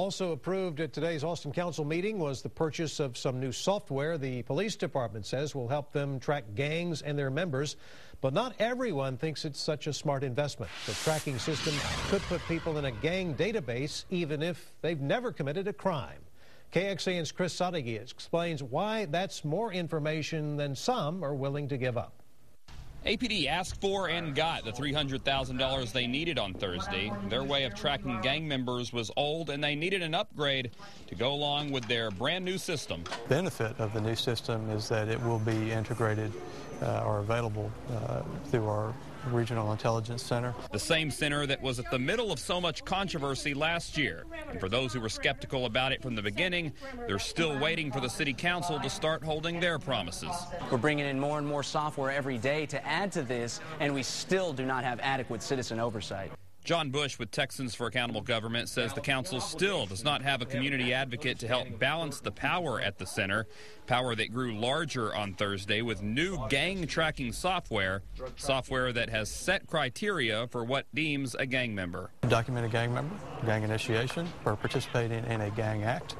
Also approved at today's Austin Council meeting was the purchase of some new software the police department says will help them track gangs and their members. But not everyone thinks it's such a smart investment. The tracking system could put people in a gang database even if they've never committed a crime. KXAN's Chris Sadeghi explains why that's more information than some are willing to give up. APD asked for and got the $300,000 they needed on Thursday. Their way of tracking gang members was old and they needed an upgrade to go along with their brand new system. benefit of the new system is that it will be integrated uh, or available uh, through our Regional Intelligence Center. The same center that was at the middle of so much controversy last year. And for those who were skeptical about it from the beginning, they're still waiting for the city council to start holding their promises. We're bringing in more and more software every day to add to this, and we still do not have adequate citizen oversight. John Bush with Texans for Accountable Government says the council still does not have a community advocate to help balance the power at the center, power that grew larger on Thursday with new gang tracking software, software that has set criteria for what deems a gang member. Document a gang member, gang initiation, or participating in a gang act.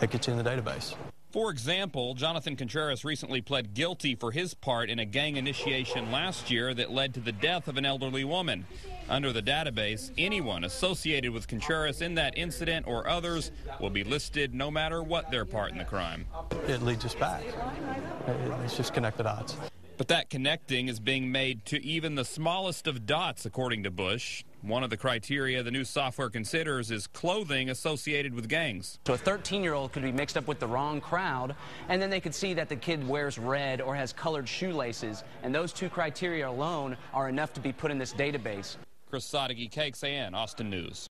That gets you in the database. For example, Jonathan Contreras recently pled guilty for his part in a gang initiation last year that led to the death of an elderly woman. Under the database, anyone associated with Contreras in that incident or others will be listed no matter what their part in the crime. It leads us back. It's just connect the dots. But that connecting is being made to even the smallest of dots, according to Bush. One of the criteria the new software considers is clothing associated with gangs. So a 13 year old could be mixed up with the wrong crowd, and then they could see that the kid wears red or has colored shoelaces, and those two criteria alone are enough to be put in this database. Chris Sadeghi, KXAN, Austin News.